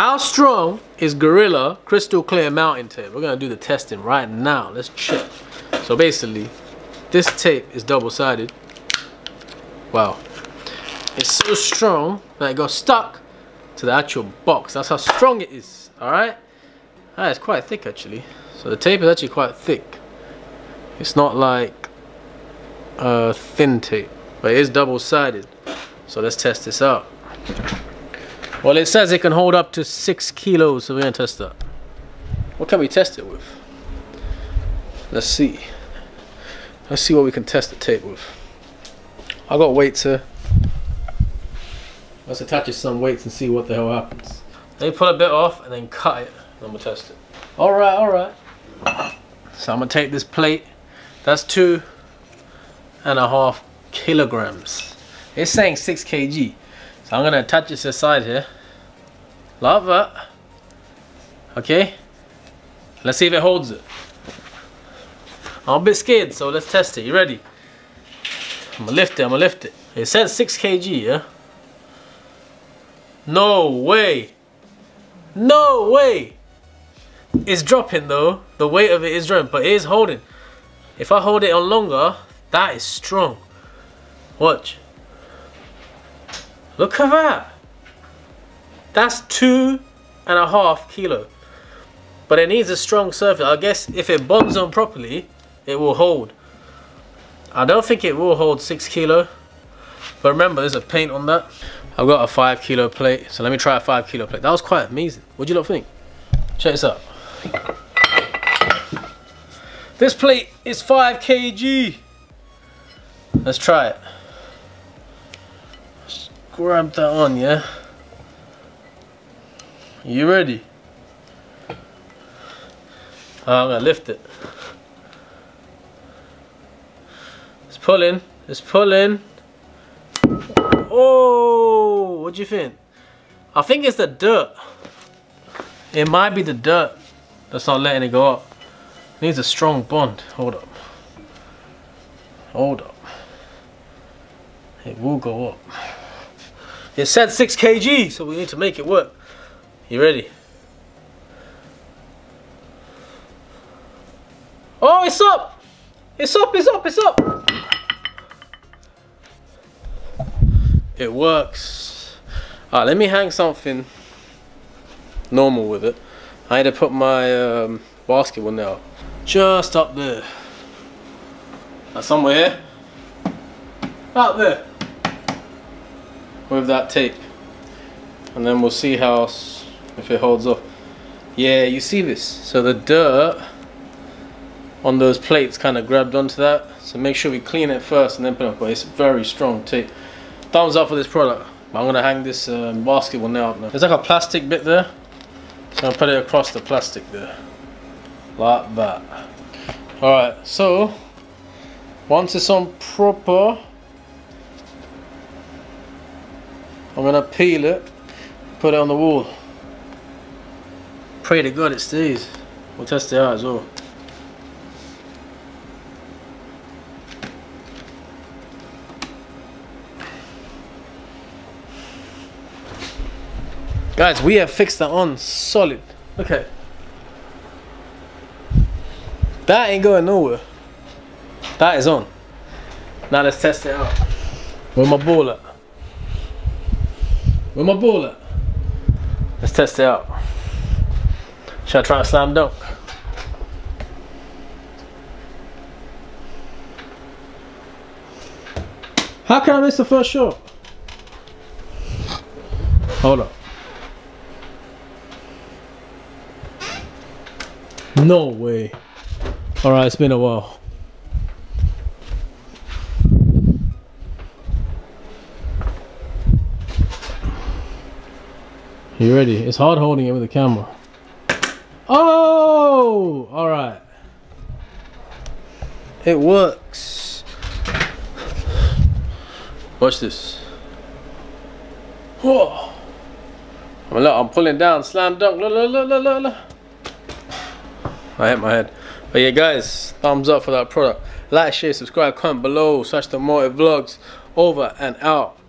How strong is Gorilla Crystal Clear Mounting Tape? We're gonna do the testing right now. Let's check. So basically, this tape is double-sided. Wow. It's so strong that it got stuck to the actual box. That's how strong it is, all right? Ah, it's quite thick actually. So the tape is actually quite thick. It's not like a thin tape, but it is double-sided. So let's test this out. Well, it says it can hold up to six kilos, so we're gonna test that. What can we test it with? Let's see. Let's see what we can test the tape with. I got weights here. Let's attach it some weights and see what the hell happens. Let me pull a bit off and then cut it. And I'm gonna test it. All right, all right. So I'm gonna take this plate. That's two and a half kilograms. It's saying six kg. I'm gonna attach it to the side here. Love that. Okay. Let's see if it holds it. I'm a bit scared, so let's test it. You ready? I'm gonna lift it, I'm gonna lift it. It says 6 kg, yeah? No way! No way! It's dropping though. The weight of it is dropping, but it is holding. If I hold it on longer, that is strong. Watch. Look at that. That's two and a half kilo. But it needs a strong surface. I guess if it bonds on properly, it will hold. I don't think it will hold six kilo. But remember, there's a paint on that. I've got a five kilo plate. So let me try a five kilo plate. That was quite amazing. What do you lot think? Check this out. This plate is 5 kg. Let's try it. Grab that on, yeah? You ready? Ah, I'm gonna lift it. It's pulling. It's pulling. Oh, what do you think? I think it's the dirt. It might be the dirt that's not letting it go up. It needs a strong bond. Hold up. Hold up. It will go up. It said 6 kg, so we need to make it work. You ready? Oh, it's up! It's up, it's up, it's up! It works. Alright, let me hang something normal with it. I had to put my um, basketball now just up there. That's somewhere here. Out there. With that tape. And then we'll see how if it holds up. Yeah, you see this. So the dirt on those plates kind of grabbed onto that. So make sure we clean it first and then put it up. But it's very strong tape. Thumbs up for this product. I'm gonna hang this um, basketball now up now. There's like a plastic bit there. So I'll put it across the plastic there. Like that. Alright, so once it's on proper, I'm gonna peel it, put it on the wall. Pray to God it stays. We'll test it out as well. Guys, we have fixed that on solid. Okay. That ain't going nowhere. That is on. Now let's test it out. Where my ball at? Where my ball at? Let's test it out. Should I try a slam dunk? How can I miss the first shot? Hold up. No way. Alright, it's been a while. You ready? It's hard holding it with the camera. Oh! Alright. It works. Watch this. Whoa. Look, I'm pulling down. Slam dunk. Look, look, look, look, look, look. I hit my head. But yeah, guys, thumbs up for that product. Like, share, subscribe, comment below. Such the more vlogs. Over and out.